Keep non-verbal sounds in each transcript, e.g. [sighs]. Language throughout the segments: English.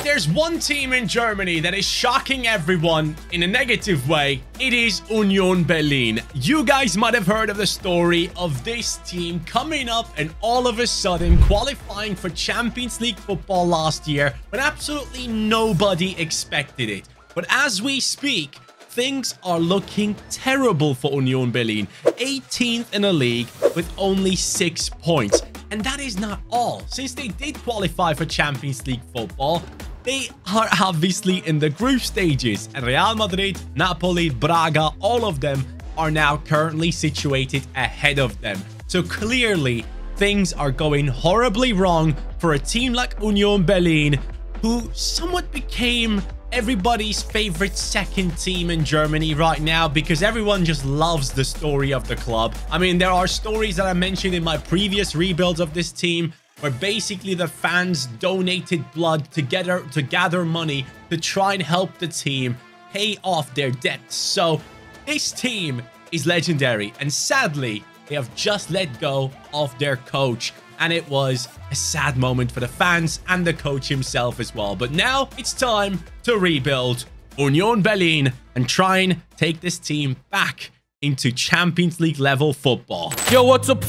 If there's one team in Germany that is shocking everyone in a negative way, it is Union Berlin. You guys might have heard of the story of this team coming up and all of a sudden qualifying for Champions League football last year when absolutely nobody expected it. But as we speak, things are looking terrible for Union Berlin. 18th in the league with only 6 points. And that is not all. Since they did qualify for Champions League football, they are obviously in the group stages. Real Madrid, Napoli, Braga, all of them are now currently situated ahead of them. So clearly, things are going horribly wrong for a team like Union Berlin, who somewhat became everybody's favorite second team in Germany right now because everyone just loves the story of the club. I mean, there are stories that I mentioned in my previous rebuilds of this team where basically the fans donated blood together to gather money to try and help the team pay off their debts. So this team is legendary and sadly they have just let go of their coach and it was a sad moment for the fans and the coach himself as well. But now it's time to rebuild Union Berlin and try and take this team back into Champions League level football. Yo, what's up?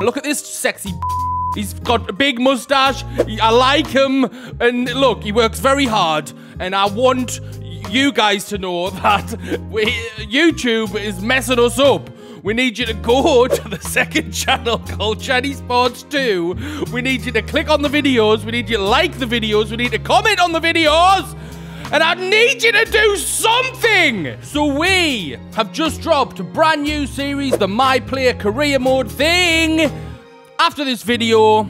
Look at this sexy He's got a big mustache. I like him. And look, he works very hard. And I want you guys to know [laughs] that we, YouTube is messing us up. We need you to go [laughs] to the second channel called CaniSports 2. We need you to click on the videos. We need you to like the videos. We need to comment on the videos. And I need you to do something! So we have just dropped a brand new series, the My Player Career Mode thing. After this video,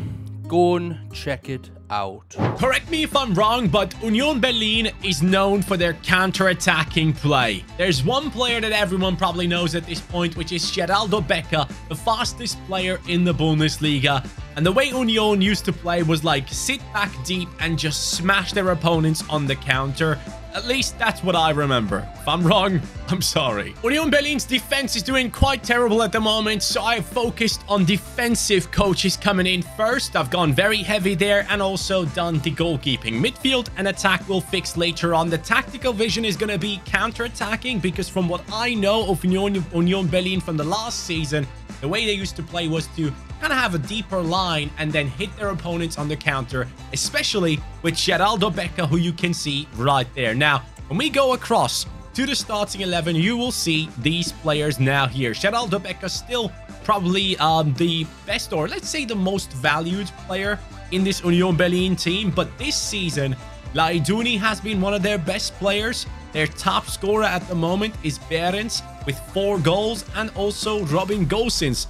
go and check it out. Correct me if I'm wrong, but Union Berlin is known for their counter-attacking play. There's one player that everyone probably knows at this point, which is Sheraldo Becker, the fastest player in the Bundesliga. And the way Union used to play was like sit back deep and just smash their opponents on the counter. At least that's what I remember. If I'm wrong, [laughs] I'm sorry. Union Berlin's defense is doing quite terrible at the moment, so I've focused on defensive coaches coming in first. I've gone very heavy there and also done the goalkeeping. Midfield and attack will fix later on. The tactical vision is going to be counter-attacking because from what I know of Union, Union Berlin from the last season, the way they used to play was to kind of have a deeper line and then hit their opponents on the counter, especially with Sheraldo Becker, who you can see right there. Now, when we go across to the starting 11, you will see these players now here. Sheraldo Becker still probably um, the best, or let's say the most valued player in this Union Berlin team, but this season, Laidouni has been one of their best players. Their top scorer at the moment is Behrens with four goals and also Robin Gosens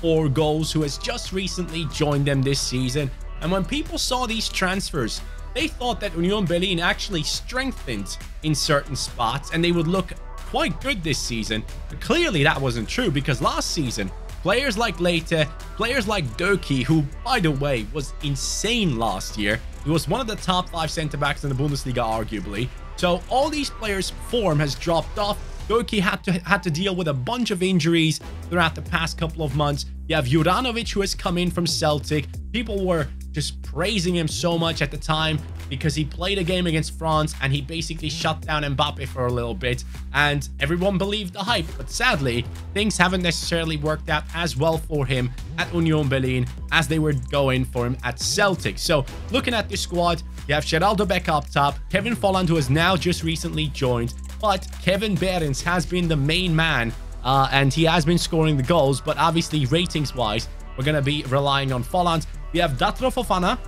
four goals who has just recently joined them this season. And when people saw these transfers, they thought that Union Berlin actually strengthened in certain spots and they would look quite good this season. But clearly that wasn't true because last season, players like Leite, players like Doekhi, who by the way was insane last year, he was one of the top five centre-backs in the Bundesliga arguably. So all these players' form has dropped off Doekhi had to had to deal with a bunch of injuries throughout the past couple of months. You have Juranovic who has come in from Celtic. People were just praising him so much at the time because he played a game against France and he basically shut down Mbappe for a little bit and everyone believed the hype. But sadly, things haven't necessarily worked out as well for him at Union Berlin as they were going for him at Celtic. So looking at this squad, you have Sheraldo Beck up top, Kevin Volland who has now just recently joined, but Kevin Behrens has been the main man uh, and he has been scoring the goals. But obviously, ratings-wise, we're going to be relying on Volland. We have Datro Fofana,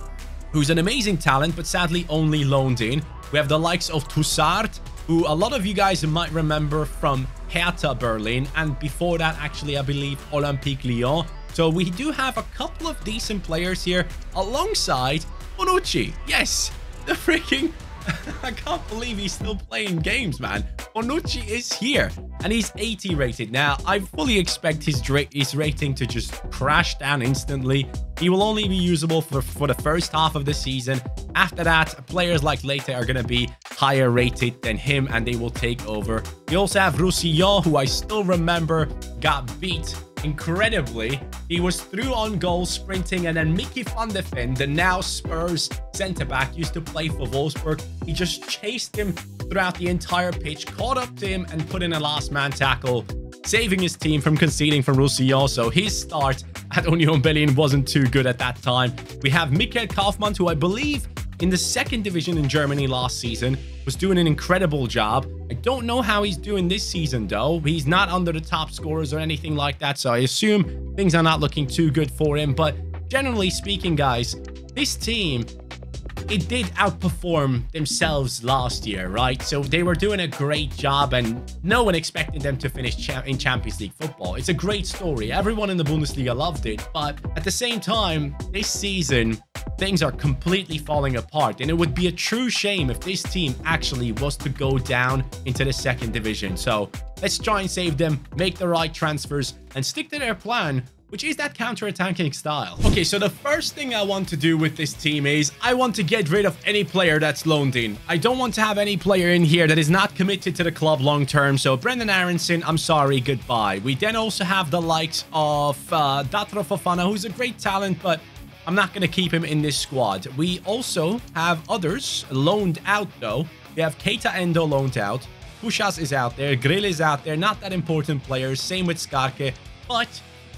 who's an amazing talent, but sadly only loaned in. We have the likes of Tousart, who a lot of you guys might remember from Hertha Berlin, and before that, actually, I believe Olympique Lyon. So we do have a couple of decent players here alongside Bonucci. Yes, the freaking [laughs] I can't believe he's still playing games, man. Bonucci is here, and he's 80 rated. Now, I fully expect his, his rating to just crash down instantly. He will only be usable for, for the first half of the season. After that, players like Leite are going to be higher rated than him, and they will take over. We also have Roussillon, who I still remember got beat incredibly, he was through on goal sprinting and then Micky van de Ven, the now Spurs centre-back, used to play for Wolfsburg. He just chased him throughout the entire pitch, caught up to him and put in a last man tackle, saving his team from conceding from Roussillon. So his start at Union Berlin wasn't too good at that time. We have Mikkel Kaufmann, who I believe in the second division in Germany last season, was doing an incredible job. I don't know how he's doing this season, though. He's not under the top scorers or anything like that, so I assume things are not looking too good for him. But generally speaking, guys, this team it did outperform themselves last year, right? So they were doing a great job and no one expected them to finish cha in Champions League football. It's a great story. Everyone in the Bundesliga loved it. But at the same time, this season, things are completely falling apart. And it would be a true shame if this team actually was to go down into the second division. So let's try and save them, make the right transfers, and stick to their plan which is that counter-attacking style. Okay, so the first thing I want to do with this team is I want to get rid of any player that's loaned in. I don't want to have any player in here that is not committed to the club long-term. So Brenden Aaronson, I'm sorry, goodbye. We then also have the likes of uh, Datro Fofana, who's a great talent, but I'm not going to keep him in this squad. We also have others loaned out, though. We have Keita Endo loaned out. Puchacz is out there. Grill is out there. Not that important players. Same with Skarke. But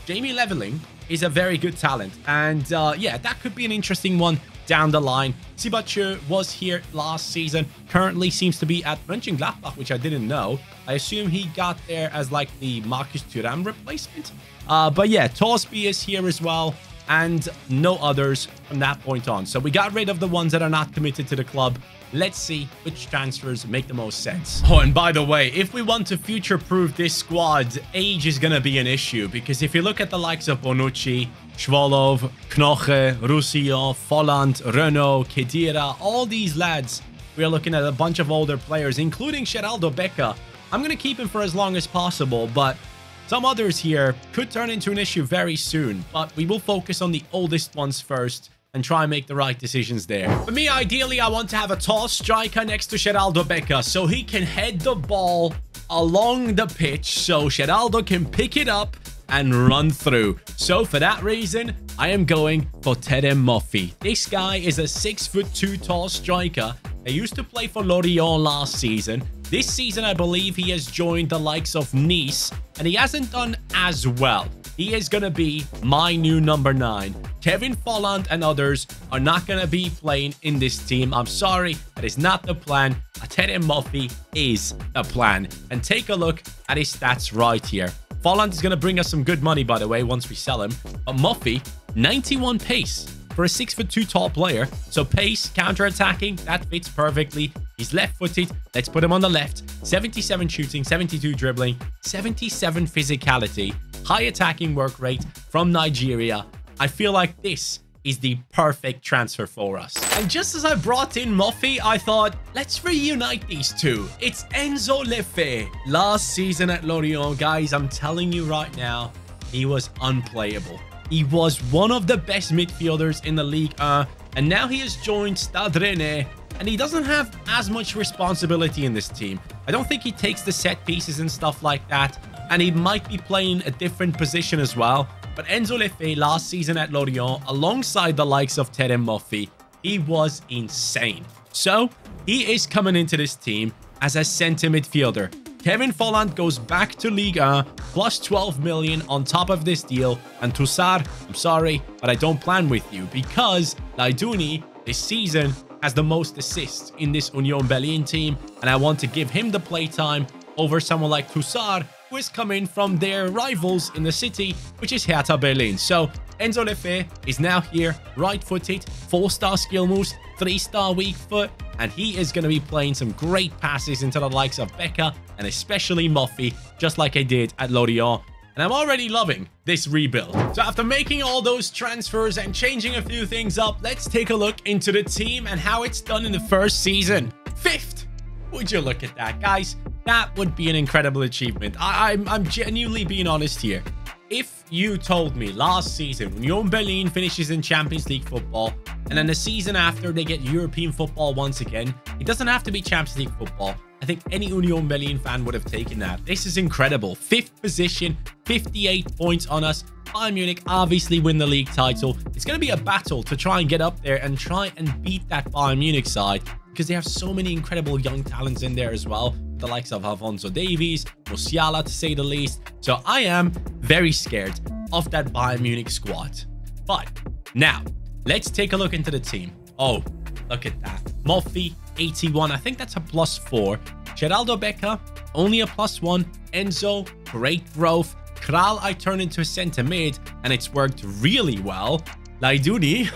Jamie Leweling is a very good talent. And uh, yeah, that could be an interesting one down the line. Siebatcheu was here last season, currently seems to be at Mönchengladbach, which I didn't know. I assume he got there as like the Marcus Thuram replacement. Uh, but yeah, Thorsby is here as well and no others from that point on. So we got rid of the ones that are not committed to the club. Let's see which transfers make the most sense. Oh, and by the way, if we want to future-proof this squad, age is going to be an issue. Because if you look at the likes of Bonucci, Schwolow, Knoche, Roussillon, Volland, Rønnow, Khedira, all these lads, we are looking at a bunch of older players, including Sheraldo Becker. I'm going to keep him for as long as possible, but some others here could turn into an issue very soon, but we will focus on the oldest ones first and try and make the right decisions there. For me, ideally, I want to have a tall striker next to Sheraldo Becker so he can head the ball along the pitch so Sheraldo can pick it up and run through. So for that reason, I am going for Terem Moffi. This guy is a 6 foot 2 tall striker. He used to play for Lorient last season. This season, I believe he has joined the likes of Nice, and he hasn't done as well. He is going to be my new number 9. Kevin Volland and others are not going to be playing in this team. I'm sorry, that is not the plan. Terem Moffi is the plan. And take a look at his stats right here. Volland is going to bring us some good money, by the way, once we sell him. But Moffi, 91 pace for a 6 foot 2 tall player. So pace, counter-attacking, that fits perfectly. He's left-footed. Let's put him on the left. 77 shooting, 72 dribbling, 77 physicality, high attacking work rate from Nigeria. I feel like this is the perfect transfer for us. And just as I brought in Moffi, I thought, let's reunite these two. It's Enzo Le Fée. Last season at Lorient, guys, I'm telling you right now, he was unplayable. He was one of the best midfielders in the league, uh, and now he has joined Stade Rennais, and he doesn't have as much responsibility in this team. I don't think he takes the set pieces and stuff like that, and he might be playing a different position as well. But Enzo Le Fée last season at Lorient, alongside the likes of Terem Moffi, he was insane. So, he is coming into this team as a center midfielder. Kevin Volland goes back to Liga plus 12 million on top of this deal. And Tousart, I'm sorry, but I don't plan with you because Laidouni this season has the most assists in this Union Berlin team. And I want to give him the playtime over someone like Tousart, who is coming from their rivals in the city, which is Hertha Berlin. So Enzo Le Fée is now here, right-footed, four-star skill moves, three-star weak foot, and he is going to be playing some great passes into the likes of Becker and especially Moffi, just like I did at Lorient. And I'm already loving this rebuild. So after making all those transfers and changing a few things up, let's take a look into the team and how it's done in the first season. Fifth! Would you look at that, guys? That would be an incredible achievement. I I'm, I'm genuinely being honest here. If you told me last season, when Union Berlin finishes in Champions League football, and then the season after they get European football once again, it doesn't have to be Champions League football. I think any Union Berlin fan would have taken that. This is incredible. Fifth position 58 points on us. Bayern Munich obviously win the league title. It's going to be a battle to try and get up there and try and beat that Bayern Munich side because they have so many incredible young talents in there as well. The likes of Alphonso Davies, Musiala to say the least. So I am very scared of that Bayern Munich squad. But now, let's take a look into the team. Oh, look at that. Moffi, 81. I think that's a plus four. Sheraldo Becker, only a plus one. Enzo, great growth. Kral, I turn into a center mid, and it's worked really well. Laidouni,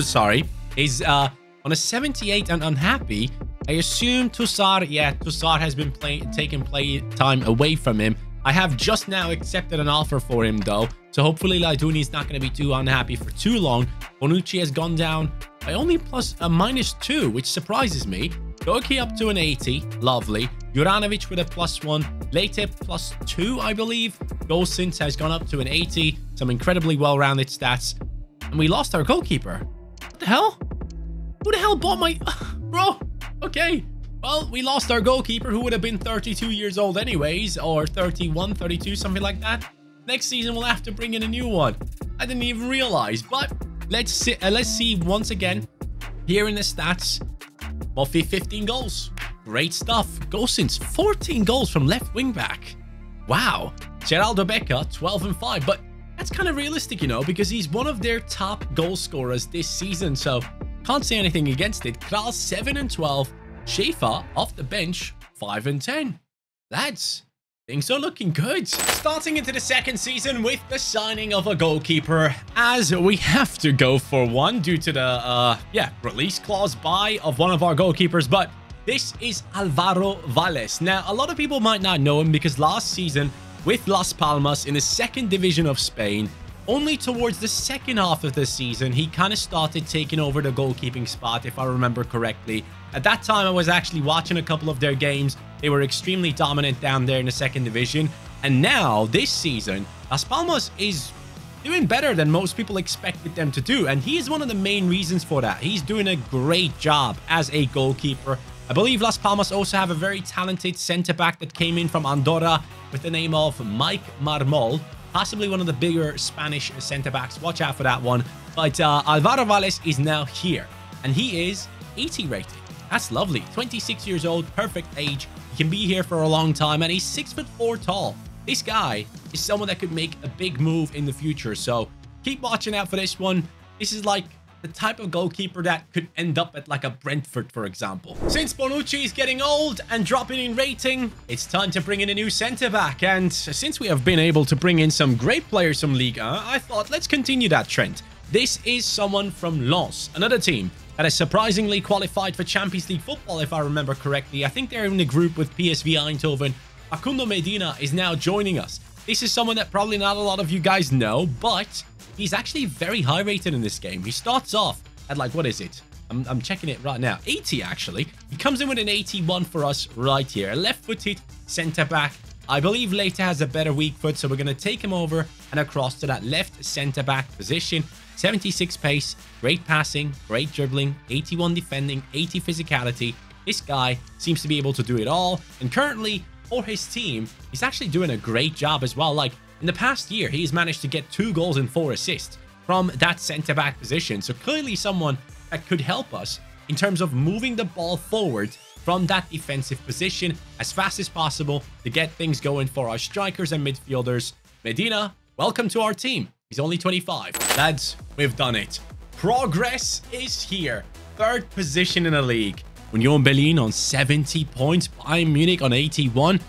[coughs] sorry, is uh, on a 78 and unhappy. I assume Tousart, yeah, Tousart has been taking play time away from him. I have just now accepted an offer for him, though. So hopefully Laidouni is not going to be too unhappy for too long. Bonucci has gone down by only plus a minus two, which surprises me. Doekhi up to an 80. Lovely. Juranovic with a plus one. Leite plus two, I believe. Gosens has gone up to an 80. Some incredibly well-rounded stats. And we lost our goalkeeper. What the hell? Who the hell bought my... [sighs] Bro, okay. Well, we lost our goalkeeper who would have been 32 years old anyways, or 31, 32, something like that. Next season, we'll have to bring in a new one. I didn't even realize, but let's see, uh, let's see once again here in the stats. Moffi, 15 goals. Great stuff. Gosens, 14 goals from left wing back. Wow. Sheraldo Becker, 12 and 5. But that's kind of realistic, you know, because he's one of their top goal scorers this season. So can't say anything against it. Kral, 7 and 12. Schaefer, off the bench, 5 and 10. Lads, Things are looking good. Starting into the second season with the signing of a goalkeeper, as we have to go for one due to the, uh, yeah, release clause buy of one of our goalkeepers, but this is Alvaro Valles. Now, a lot of people might not know him because last season with Las Palmas in the second division of Spain, only towards the second half of the season, he kind of started taking over the goalkeeping spot, if I remember correctly. At that time, I was actually watching a couple of their games. They were extremely dominant down there in the second division. And now, this season, Las Palmas is doing better than most people expected them to do. And he is one of the main reasons for that. He's doing a great job as a goalkeeper. I believe Las Palmas also have a very talented centre-back that came in from Andorra with the name of Mike Marmol. Possibly one of the bigger Spanish centre-backs. Watch out for that one. But uh, Alvaro Valles is now here. And he is 80 rated. That's lovely. 26 years old, perfect age. He can be here for a long time, and he's six foot four tall. This guy is someone that could make a big move in the future. So keep watching out for this one. This is like the type of goalkeeper that could end up at like a Brentford, for example. Since Bonucci is getting old and dropping in rating, it's time to bring in a new centre-back. And since we have been able to bring in some great players from Liga, I thought let's continue that trend. This is someone from Lens, another team that has surprisingly qualified for Champions League football, if I remember correctly. I think they're in the group with PSV Eindhoven. Facundo Medina is now joining us. This is someone that probably not a lot of you guys know, but he's actually very high rated in this game. He starts off at like, what is it? I'm, I'm checking it right now. 80, actually. He comes in with an 81 for us right here. A left-footed centre-back. I believe Leite has a better weak foot, so we're going to take him over and across to that left centre-back position. 76 pace, great passing, great dribbling, 81 defending, 80 physicality. This guy seems to be able to do it all. And currently, for his team, he's actually doing a great job as well. Like, in the past year, he's managed to get two goals and four assists from that centre-back position. So clearly someone that could help us in terms of moving the ball forward from that defensive position as fast as possible to get things going for our strikers and midfielders. Medina, welcome to our team. He's only 25. Lads, we've done it. Progress is here. Third position in the league. Union Berlin on 70 points. Bayern Munich on 81.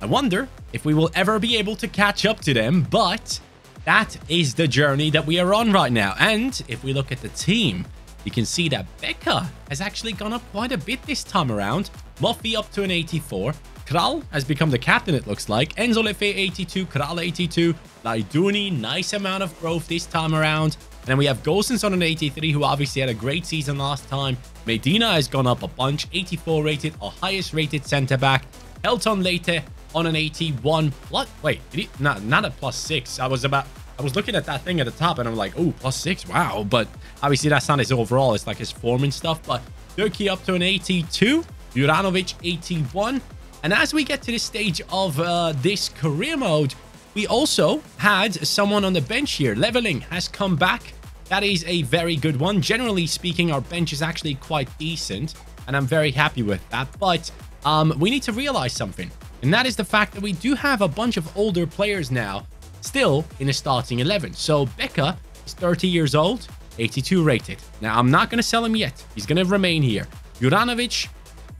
I wonder if we will ever be able to catch up to them, but that is the journey that we are on right now. And if we look at the team, you can see that Becker has actually gone up quite a bit this time around. Moffi up to an 84. Kral has become the captain, it looks like. Enzo Le Fée 82, Kral 82. Laidouni, nice amount of growth this time around. And then we have Gosens on an 83, who obviously had a great season last time. Medina has gone up a bunch, 84 rated, our highest rated centre-back. Elton Leite on an 81. What? Wait, he, not, not a plus 6. I was about... I was looking at that thing at the top and I'm like, oh, plus 6, wow. But obviously that's not his overall. It's like his form and stuff. But Doekhi up to an 82. Juranovic 81. And as we get to the stage of uh, this career mode, we also had someone on the bench here. Leweling has come back. That is a very good one. Generally speaking, our bench is actually quite decent, and I'm very happy with that. But um, we need to realize something, and that is the fact that we do have a bunch of older players now still in a starting 11. So Becker is 30 years old, 82 rated. Now, I'm not going to sell him yet. He's going to remain here. Juranovic,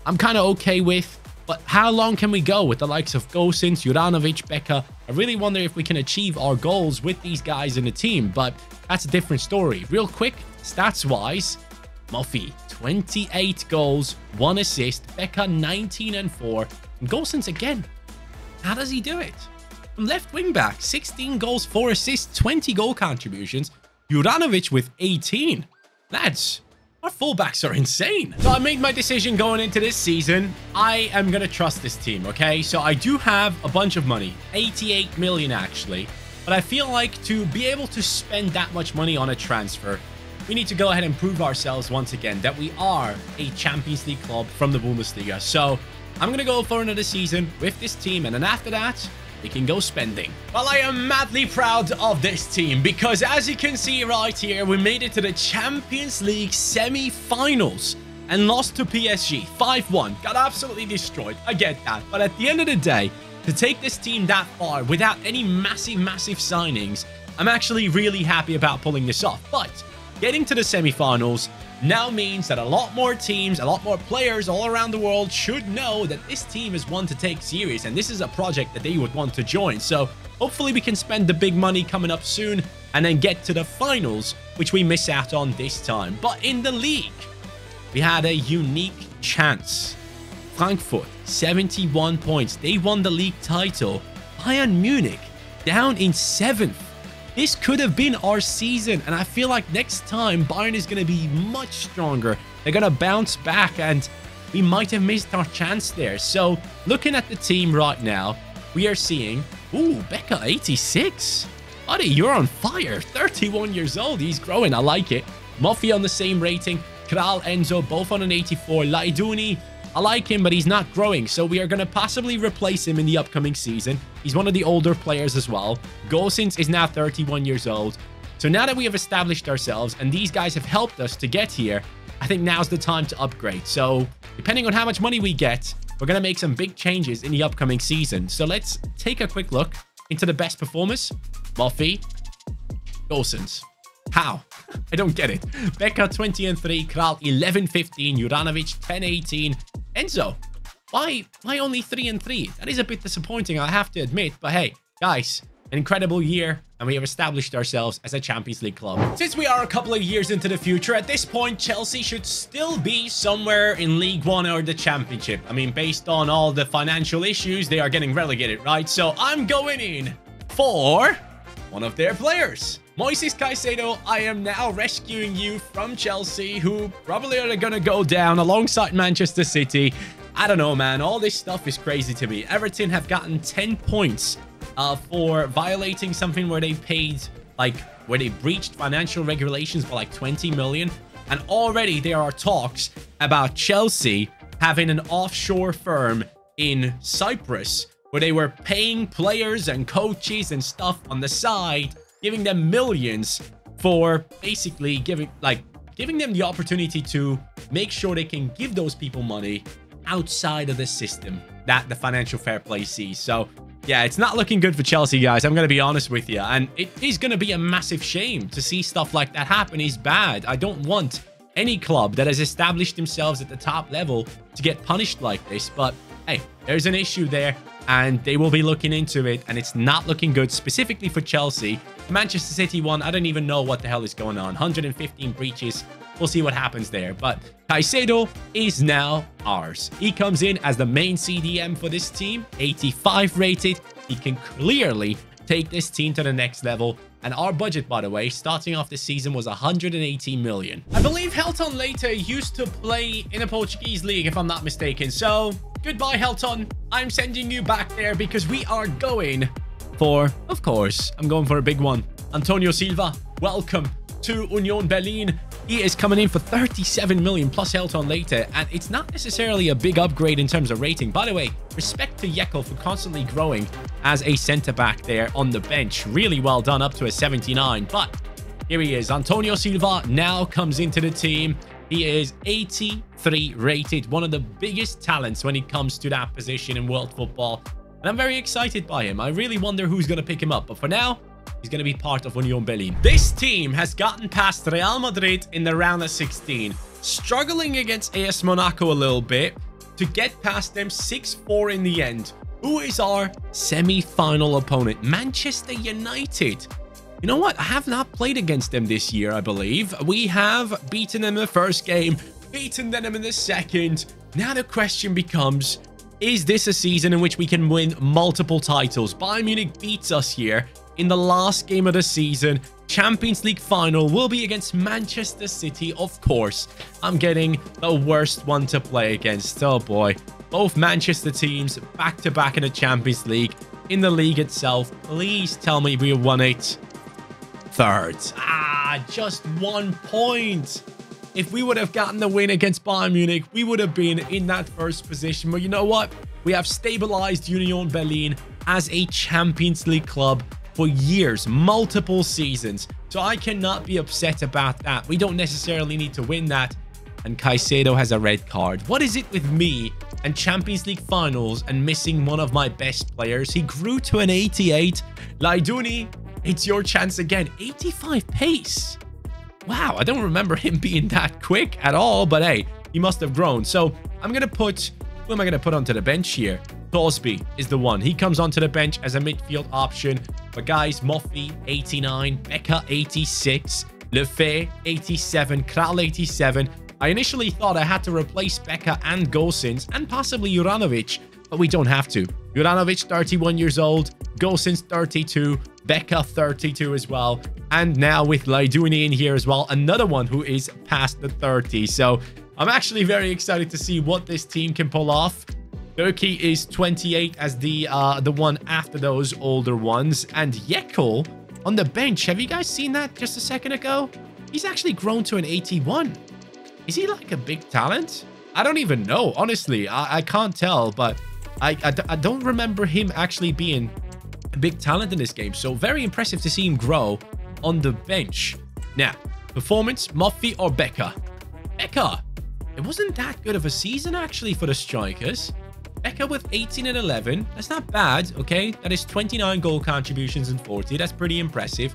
I'm kind of okay with. But how long can we go with the likes of Gosens, Juranovic, Becker? I really wonder if we can achieve our goals with these guys in the team, but that's a different story. Real quick, stats-wise, Moffi, 28 goals, 1 assist, Becker, 19 and 4, and Gosens again. How does he do it? From left wing back, 16 goals, 4 assists, 20 goal contributions. Juranovic with 18. Lads, our fullbacks are insane. So I made my decision going into this season. I am going to trust this team, okay? So I do have a bunch of money, 88 million actually. But I feel like to be able to spend that much money on a transfer, we need to go ahead and prove ourselves once again that we are a Champions League club from the Bundesliga. So I'm going to go for another season with this team. And then after that, we can go spending. Well, I am madly proud of this team because as you can see right here, we made it to the Champions League semi-finals and lost to PSG 5-1. Got absolutely destroyed. I get that. But at the end of the day, to take this team that far without any massive, massive signings, I'm actually really happy about pulling this off. But getting to the semi-finals now means that a lot more teams, a lot more players all around the world should know that this team is one to take serious and this is a project that they would want to join. So hopefully we can spend the big money coming up soon and then get to the finals, which we miss out on this time. But in the league, we had a unique chance. Frankfurt, 71 points. They won the league title. Bayern Munich, down in 7th. This could have been our season, and I feel like next time Bayern is going to be much stronger. They're going to bounce back, and we might have missed our chance there. So, looking at the team right now, we are seeing, ooh, Becker, 86. Buddy, you're on fire. 31 years old. He's growing. I like it. Moffi on the same rating. Kral, Enzo, both on an 84. Laidouni, I like him, but he's not growing, so we are going to possibly replace him in the upcoming season. He's one of the older players as well. Gosens is now 31 years old. So now that we have established ourselves and these guys have helped us to get here, I think now's the time to upgrade. So depending on how much money we get, we're going to make some big changes in the upcoming season. So let's take a quick look into the best performers. Moffi, Gosens. How? I don't get it. Becker 20 and 3, Kral 11 15, Juranovic 10 18, Enzo. Why why only 3 and 3? That is a bit disappointing, I have to admit, but hey, guys, an incredible year and we have established ourselves as a Champions League club. Since we are a couple of years into the future, at this point, Chelsea should still be somewhere in League One or the Championship. I mean, based on all the financial issues, they are getting relegated, right? So I'm going in for one of their players. Moises Caicedo, I am now rescuing you from Chelsea, who probably are going to go down alongside Manchester City. I don't know, man. All this stuff is crazy to me. Everton have gotten 10 points uh, for violating something where they paid, like, where they breached financial regulations by like 20 million. And already there are talks about Chelsea having an offshore firm in Cyprus where they were paying players and coaches and stuff on the side giving them millions for basically giving like giving them the opportunity to make sure they can give those people money outside of the system that the financial fair play sees. So yeah, it's not looking good for Chelsea, guys. I'm going to be honest with you. And it is going to be a massive shame to see stuff like that happen is bad. I don't want any club that has established themselves at the top level to get punished like this. But hey, there's an issue there and they will be looking into it and it's not looking good specifically for Chelsea. Manchester City one, I don't even know what the hell is going on. 115 breaches. We'll see what happens there. But Caicedo is now ours. He comes in as the main CDM for this team, 85 rated. He can clearly take this team to the next level. And our budget, by the way, starting off the season was 180 million. I believe Helton Leite used to play in a Portuguese league, if I'm not mistaken. So goodbye, Helton. I'm sending you back there because we are going for, of course, I'm going for a big one. Antonio Silva, welcome to Union Berlin. He is coming in for 37 million plus Helton Leite, and it's not necessarily a big upgrade in terms of rating. By the way, respect to Jaeckel for constantly growing as a centre-back there on the bench. Really well done up to a 79, but here he is. Antonio Silva now comes into the team. He is 83 rated, one of the biggest talents when it comes to that position in world football. And I'm very excited by him. I really wonder who's going to pick him up. But for now, he's going to be part of Union Berlin. This team has gotten past Real Madrid in the round of 16, struggling against AS Monaco a little bit to get past them 6-4 in the end. Who is our semi-final opponent? Manchester United. You know what? I have not played against them this year, I believe. We have beaten them in the first game, beaten them in the second. Now the question becomes, is this a season in which we can win multiple titles? Bayern Munich beats us here in the last game of the season. Champions League final will be against Manchester City, of course. I'm getting the worst one to play against. Oh boy. Both Manchester teams back-to-back -back in the Champions League. In the league itself, please tell me we won it. Third. Ah, just one point. If we would have gotten the win against Bayern Munich, we would have been in that first position. But you know what? We have stabilized Union Berlin as a Champions League club for years, multiple seasons. So I cannot be upset about that. We don't necessarily need to win that. And Caicedo has a red card. What is it with me and Champions League finals and missing one of my best players? He grew to an 88. Laidouni, it's your chance again. 85 pace. Wow, I don't remember him being that quick at all, but hey, he must have grown. So I'm going to put, who am I going to put onto the bench here? Thorsby is the one. He comes onto the bench as a midfield option. But guys, Moffi, 89, Becker, 86, Le Fée, 87, Kral, 87. I initially thought I had to replace Becker and Gosens and possibly Juranovic, but we don't have to. Juranovic, 31 years old, Gosens, 32, Becker, 32 as well. And now with Laidouni in here as well, another one who is past the 30. So I'm actually very excited to see what this team can pull off. Doekhi is 28 as the uh, the one after those older ones. And Jaeckel on the bench. Have you guys seen that just a second ago? He's actually grown to an 81. Is he like a big talent? I don't even know. Honestly, I, I can't tell. But I, I, I don't remember him actually being a big talent in this game. So very impressive to see him grow on the bench. Now, performance, Moffi or Becker? Becker! It wasn't that good of a season, actually, for the strikers. Becker with 18 and 11. That's not bad, okay? That is 29 goal contributions and 40. That's pretty impressive.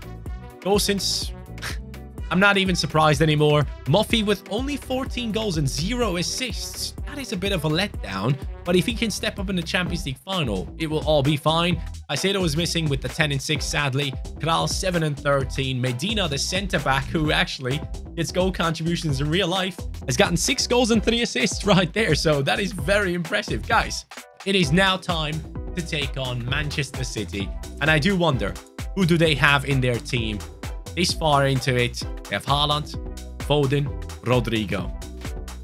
Gosens [laughs] I'm not even surprised anymore. Moffi with only 14 goals and zero assists. That is a bit of a letdown, but if he can step up in the Champions League final, it will all be fine. Caicedo was missing with the 10 and 6, sadly. Kral 7 and 13. Medina, the centre back, who actually gets goal contributions in real life, has gotten six goals and three assists [laughs] right there. So that is very impressive. Guys, it is now time to take on Manchester City. And I do wonder, who do they have in their team this far into it, They have Haaland, Foden, Rodrigo.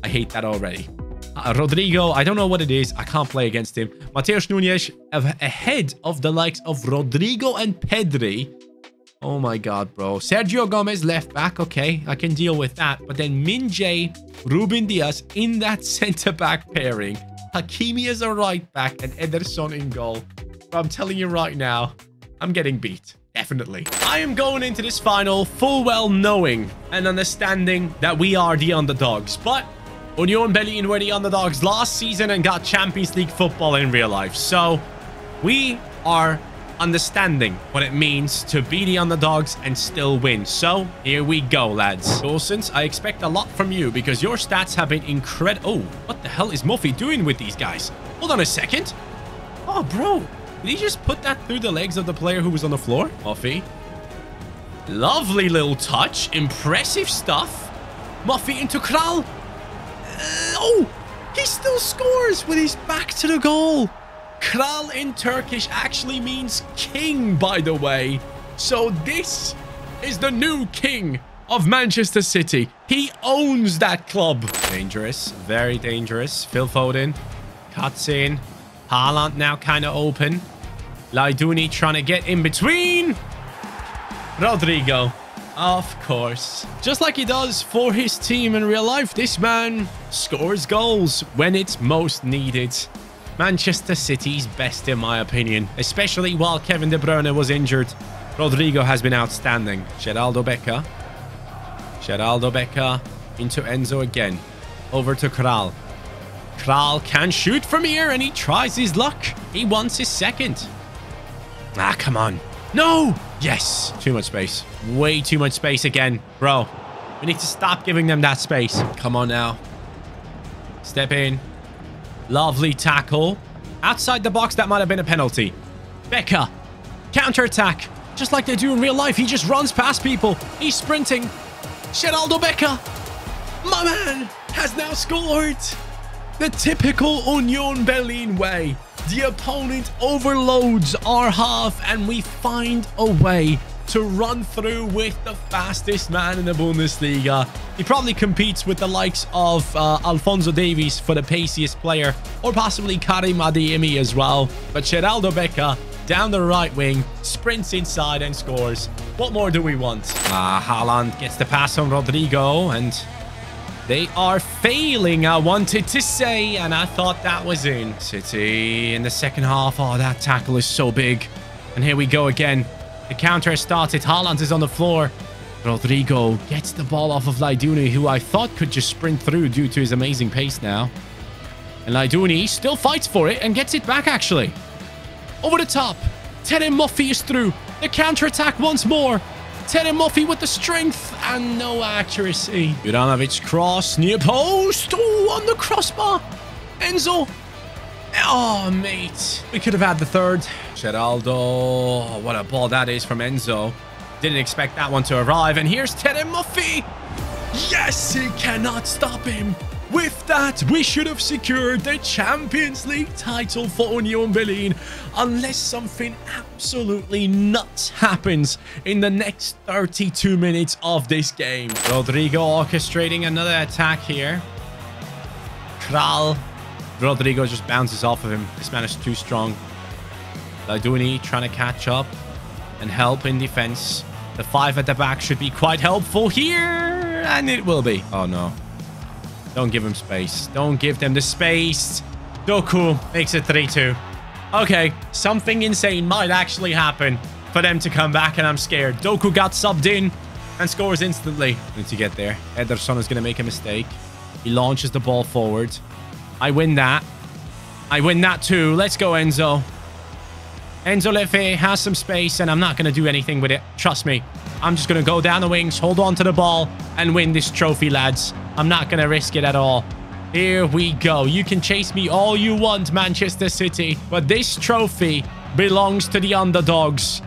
I hate that already. Uh, Rodrigo, I don't know what it is. I can't play against him. Matheus Nunes ahead of the likes of Rodrigo and Pedri. Oh my god, bro. Sergio Gomez left back. Okay, I can deal with that. But then Min-jae, Ruben Dias in that [laughs] centre-back pairing. Hakimi as a right back and Ederson in goal. But I'm telling you right now, I'm getting beat. Definitely. I am going into this final full well knowing and understanding that we are the underdogs. But Union Berlin were the underdogs last season and got Champions League football in real life. So we are understanding what it means to be the underdogs and still win. So here we go, lads. Gosens, I expect a lot from you because your stats have been incredible. Oh, what the hell is Moffi doing with these guys? Hold on a second. Oh, bro. Did he just put that through the legs of the player who was on the floor? Moffi. Lovely little touch. Impressive stuff. Moffi into Kral. Uh, oh, he still scores with his back to the goal. Kral in Turkish actually means king, by the way. So this is the new king of Manchester City. He owns that club. Dangerous. Very dangerous. Phil Foden cuts in. Haaland now kind of open. Laidouni trying to get in between. Rodrigo. Of course. Just like he does for his team in real life, this man scores goals when it's most needed. Manchester City's best in my opinion, especially while Kevin De Bruyne was injured. Rodrigo has been outstanding. Sheraldo Becker. Sheraldo Becker into Enzo again. Over to Kral. Kral can shoot from here and he tries his luck. He wants his second. Ah, come on. No! Yes. Too much space. Way too much space again. Bro, we need to stop giving them that space. Come on now. Step in. Lovely tackle. Outside the box, that might have been a penalty. Becker. Counter-attack. Just like they do in real life. He just runs past people. He's sprinting. Sheraldo Becker. My man has now scored. The typical Union Berlin way. The opponent overloads our half and we find a way to run through with the fastest man in the Bundesliga. He probably competes with the likes of uh, Alphonso Davies for the paciest player or possibly Karim Adeyemi as well. But Sheraldo Becker down the right wing, sprints inside and scores. What more do we want? Ah, uh, Haaland gets the pass on Rodrigo and they are failing, I wanted to say, and I thought that was in. City in the second half. Oh, that tackle is so big. And here we go again. The counter has started. Haaland is on the floor. Rodrigo gets the ball off of Laidouni, who I thought could just sprint through due to his amazing pace now. And Laidouni still fights for it and gets it back, actually. Over the top. Terem Moffi is through. The counter-attack once more. Terem Moffi with the strength and no accuracy. Juranovic cross near post. Oh, on the crossbar. Enzo. Oh, mate. We could have had the third. Sheraldo. What a ball that is from Enzo. Didn't expect that one to arrive. And here's Terem Moffi. Yes, he cannot stop him. With that, we should have secured the Champions League title for Union Berlin unless something absolutely nuts happens in the next 32 minutes of this game. Rodrigo orchestrating another attack here. Kral. Rodrigo just bounces off of him. This man is too strong. Laidouni trying to catch up and help in defense. The five at the back should be quite helpful here. And it will be. Oh, no. Don't give him space. Don't give them the space. Doku makes it 3-2. Okay, something insane might actually happen for them to come back, and I'm scared. Doku got subbed in and scores instantly. Need to get there. Ederson is going to make a mistake. He launches the ball forward. I win that. I win that too. Let's go, Enzo. Enzo Le Fée has some space, and I'm not going to do anything with it. Trust me. I'm just going to go down the wings, hold on to the ball, and win this trophy, lads. I'm not going to risk it at all. Here we go. You can chase me all you want, Manchester City, but this trophy belongs to the underdogs.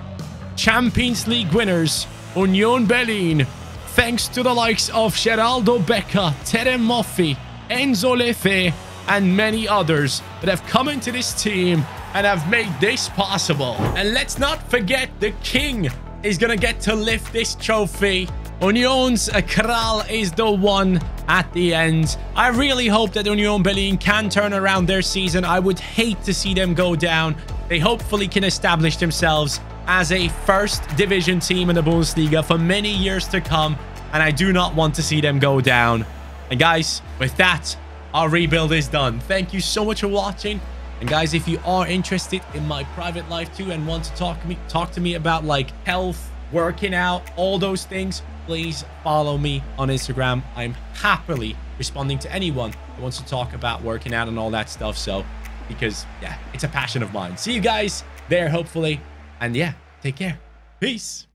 Champions League winners, Union Berlin, thanks to the likes of Sheraldo Becker, Terem Moffi, Enzo Le Fée, and many others that have come into this team and have made this possible. And let's not forget the king is going to get to lift this trophy. Union's Kral is the one at the end. I really hope that Union Berlin can turn around their season. I would hate to see them go down. They hopefully can establish themselves as a first division team in the Bundesliga for many years to come. And I do not want to see them go down. And guys, with that, our rebuild is done. Thank you so much for watching. And guys, if you are interested in my private life too and want to talk to me, talk to me about like health, working out, all those things, please follow me on Instagram. I'm happily responding to anyone who wants to talk about working out and all that stuff. So, because yeah, it's a passion of mine. See you guys there, hopefully. And yeah, take care. Peace.